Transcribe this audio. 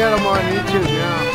get them on YouTube now.